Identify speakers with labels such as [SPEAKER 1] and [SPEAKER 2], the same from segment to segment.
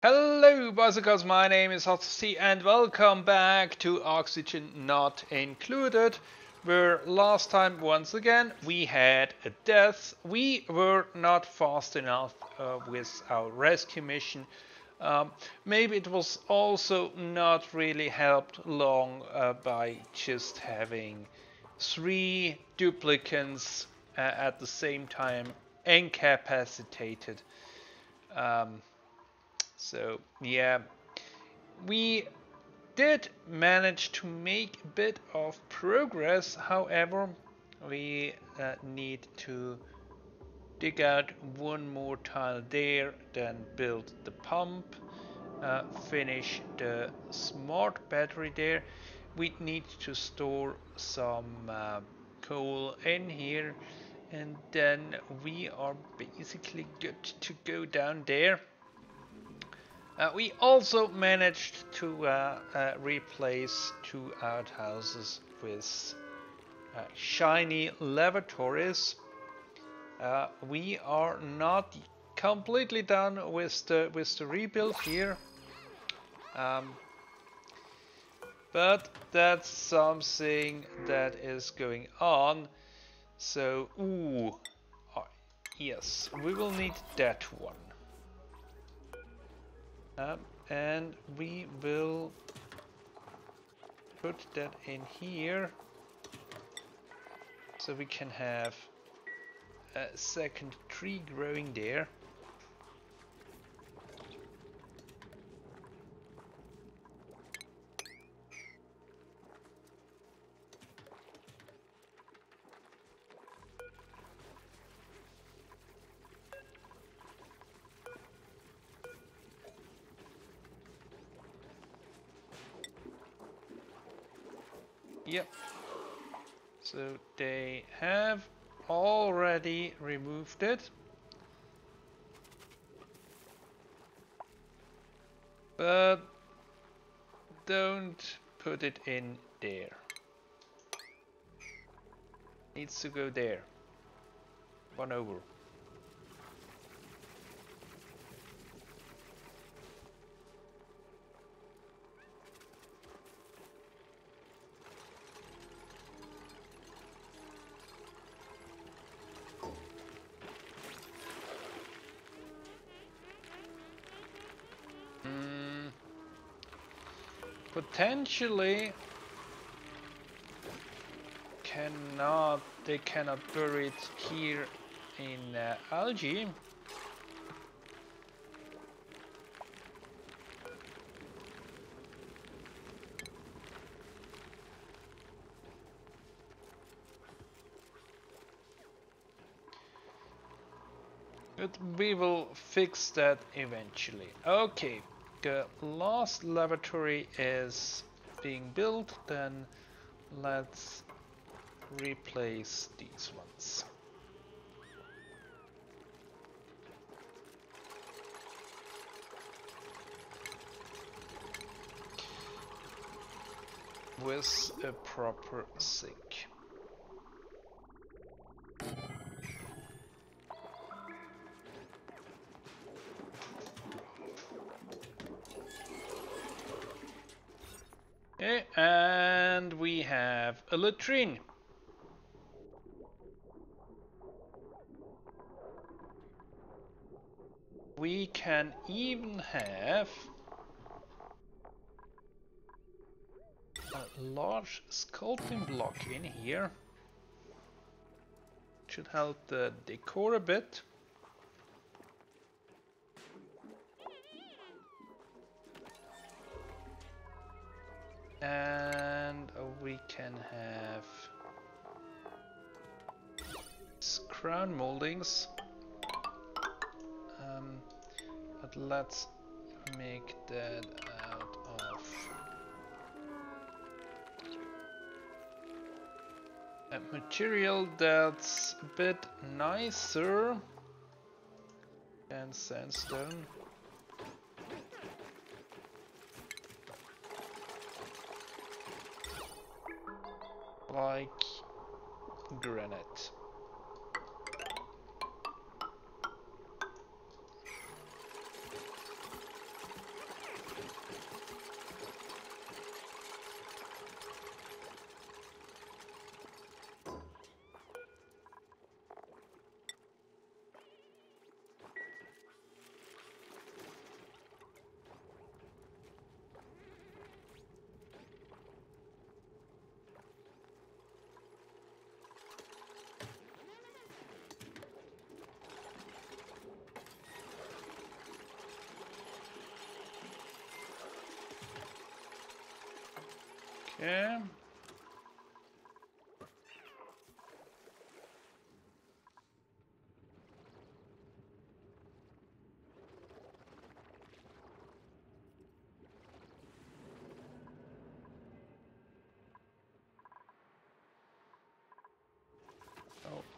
[SPEAKER 1] Hello bicycles, my name is Hotz and welcome back to Oxygen Not Included where last time once again we had a death. We were not fast enough uh, with our rescue mission. Um, maybe it was also not really helped long uh, by just having three duplicants uh, at the same time incapacitated. Um, so yeah, we did manage to make a bit of progress. However, we uh, need to dig out one more tile there, then build the pump, uh, finish the smart battery there. We need to store some uh, coal in here and then we are basically good to go down there. Uh, we also managed to uh, uh, replace two outhouses with uh, shiny lavatories. Uh, we are not completely done with the with the rebuild here, um, but that's something that is going on. So, ooh, yes, we will need that one. Um, and we will put that in here so we can have a second tree growing there. Yep. So they have already removed it. But don't put it in there. Needs to go there. One over. Potentially cannot they cannot bury it here in uh, algae But we will fix that eventually. Okay, the last lavatory is being built, then let's replace these ones. with a proper sink. A latrine. We can even have a large sculpting block in here. Should help the decor a bit. And we can have crown moldings. Um, but let's make that out of a material that's a bit nicer than sandstone. Like granite. Yeah.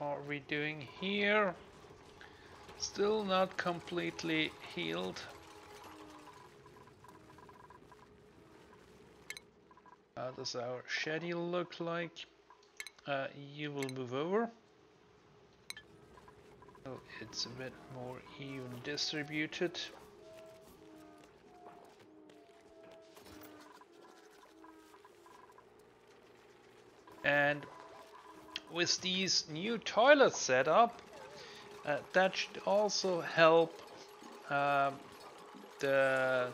[SPEAKER 1] Are we doing here? Still not completely healed. Does our schedule look like? Uh, you will move over. Oh, it's a bit more even distributed. And with these new toilets set up, uh, that should also help uh, the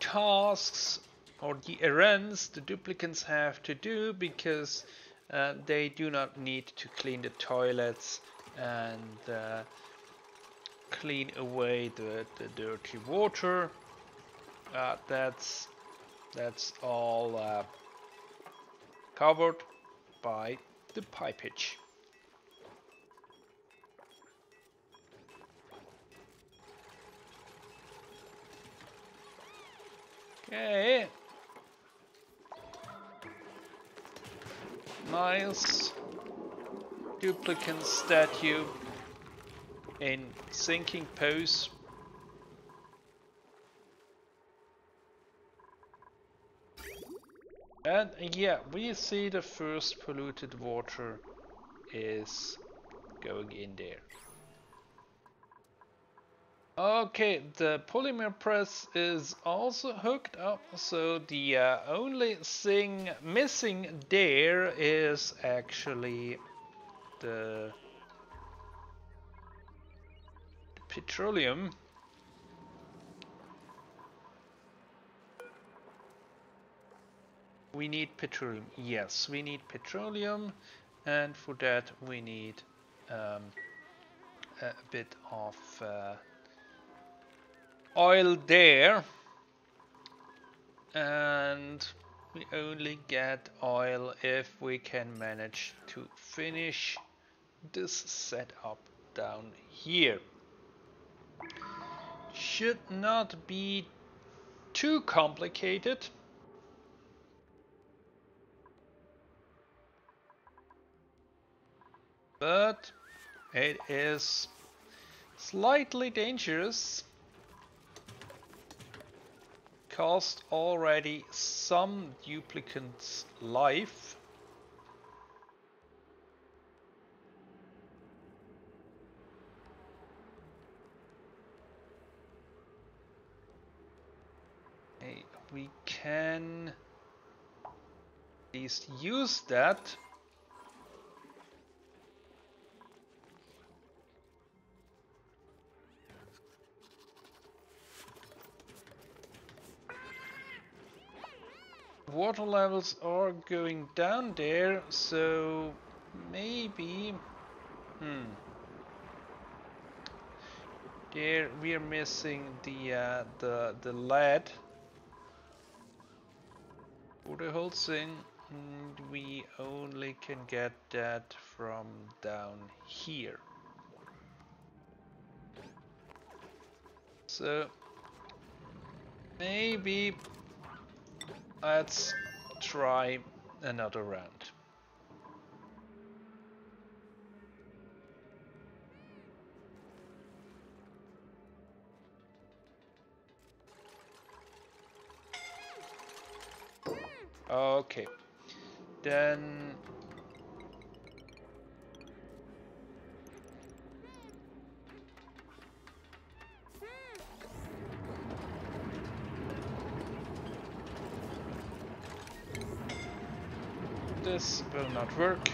[SPEAKER 1] tasks or the errands the duplicants have to do because uh, they do not need to clean the toilets and uh, clean away the, the dirty water. Uh, that's that's all uh, covered by the pipage. Okay. Nice duplicant statue in sinking pose. And yeah, we see the first polluted water is going in there. Okay, the polymer press is also hooked up, so the uh, only thing missing there is actually the, petroleum. We need petroleum. Yes, we need petroleum, and for that we need um, a bit of uh, oil there. And we only get oil if we can manage to finish this setup down here. Should not be too complicated. but it is slightly dangerous cost already some duplicants life. Hey, we can at least use that water levels are going down there, so maybe... Hmm. There we're missing the uh, the the lead for the whole thing. And we only can get that from down here. So maybe Let's try another round. Okay, then this will not work.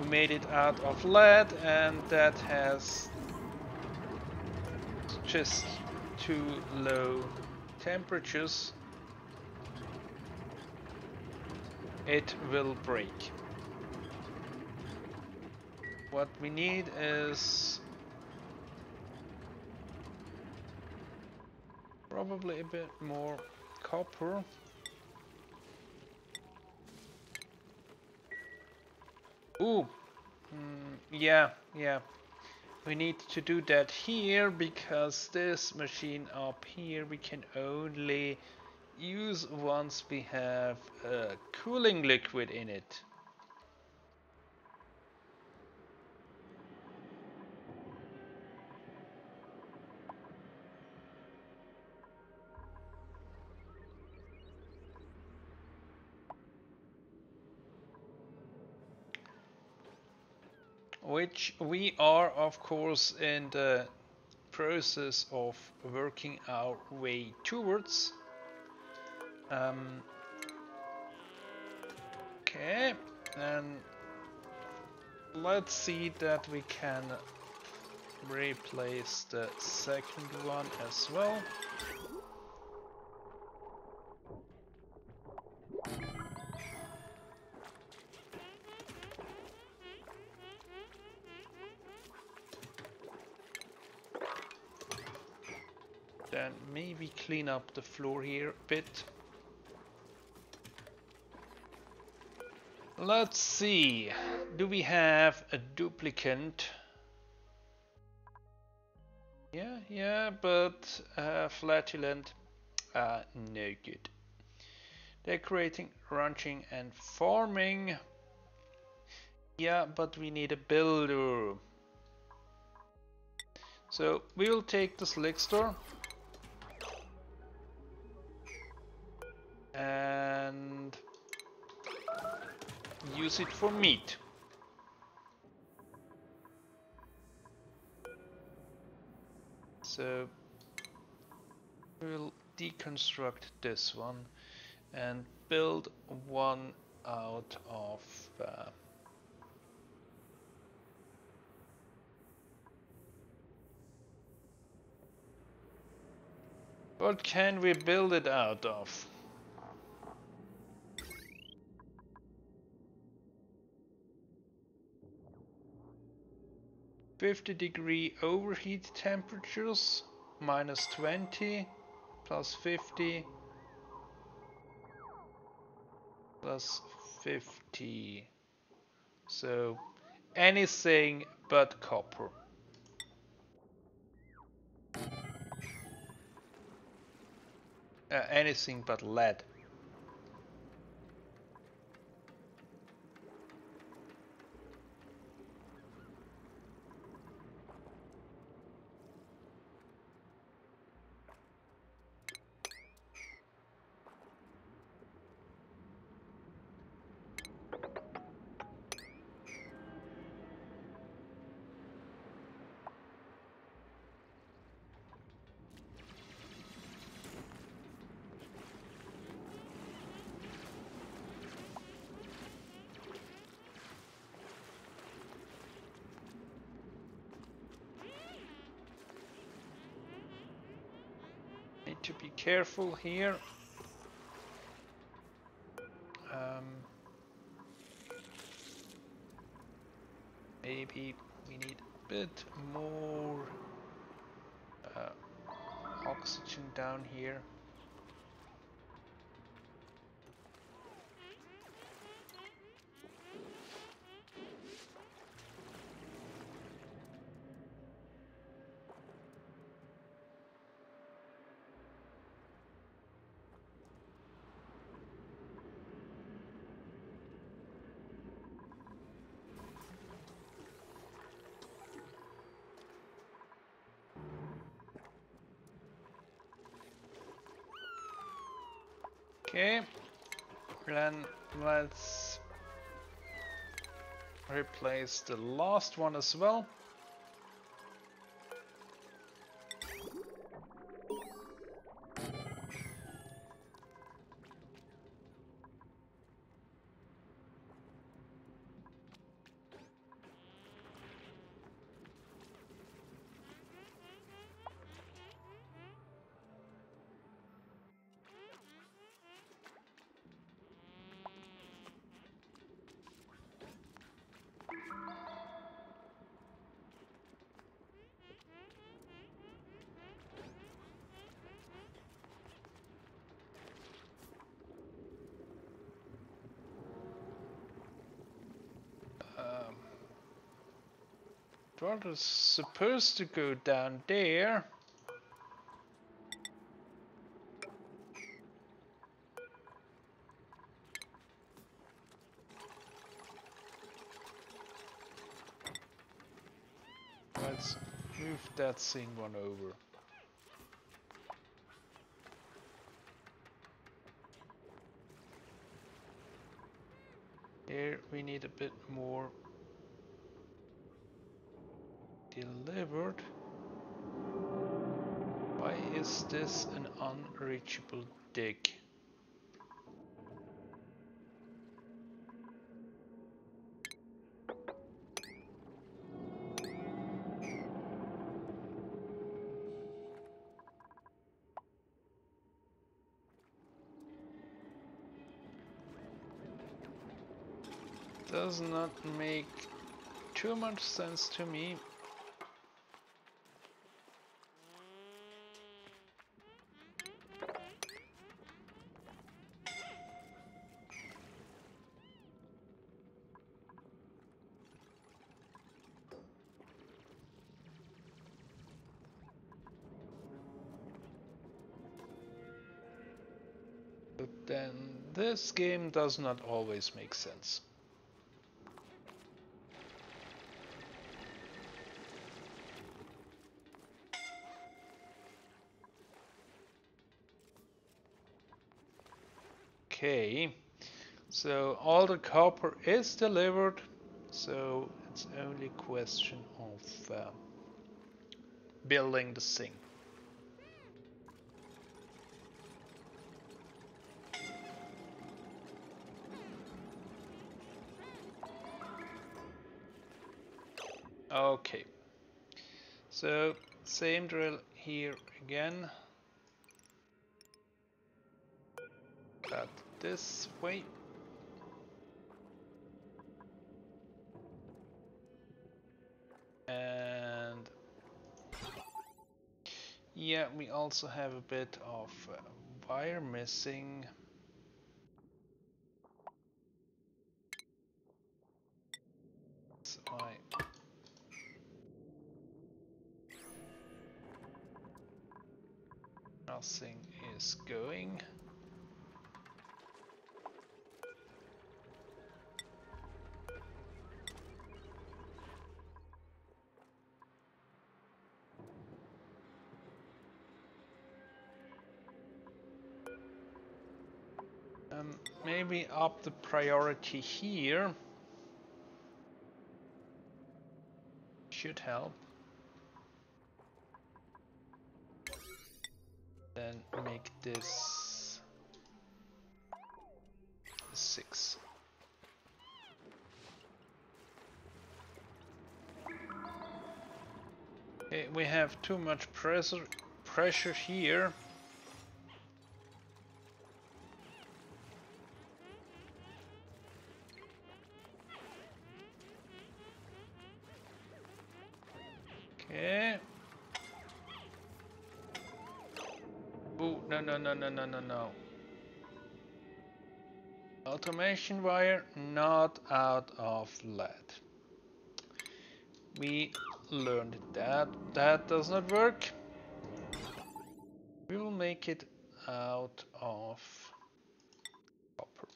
[SPEAKER 1] We made it out of lead and that has just too low temperatures. It will break. What we need is probably a bit more copper. Ooh, mm, yeah, yeah. We need to do that here because this machine up here we can only use once we have a cooling liquid in it. Which we are of course in the process of working our way towards. Um, okay, and let's see that we can replace the second one as well. Maybe clean up the floor here a bit. Let's see. Do we have a duplicate? Yeah, yeah, but uh, flatulent, uh, no good. Decorating, ranching and farming. Yeah, but we need a builder. So we will take the Slickster. And use it for meat. So we'll deconstruct this one and build one out of uh, what can we build it out of? 50 degree overheat temperatures, minus 20, plus 50, plus 50. So anything but copper. Uh, anything but lead. To be careful here. Um, maybe we need a bit more uh, oxygen down here. Okay, then let's replace the last one as well. Water's supposed to go down there. Let's move that thing one over. Here we need a bit more delivered. Why is this an unreachable dig? Does not make too much sense to me. Then this game does not always make sense. Okay, so all the copper is delivered, so it's only a question of uh, building the thing. Okay, so same drill here again. Cut this way. And yeah, we also have a bit of uh, wire missing. So I is going. Um, maybe up the priority here should help. This six. Okay, we have too much pressure pressure here. No, no, no, no, no, no. Automation wire not out of lead. We learned that. That does not work. We will make it out of copper.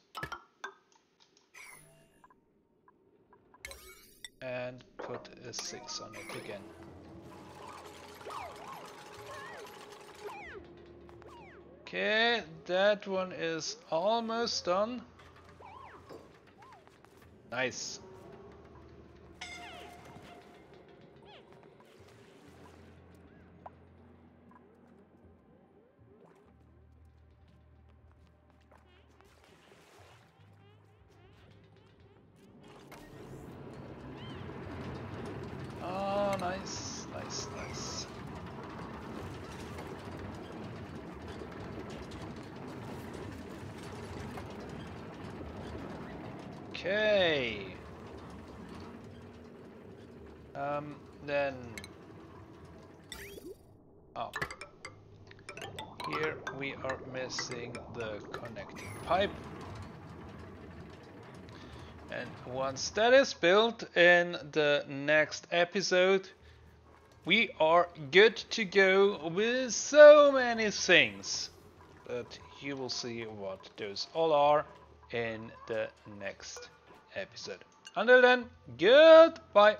[SPEAKER 1] And put a 6 on it again. Okay, that one is almost done. Nice. Okay. Um, then. Oh. Here we are missing the connecting pipe. And once that is built in the next episode, we are good to go with so many things. But you will see what those all are in the next episode. Until then, goodbye.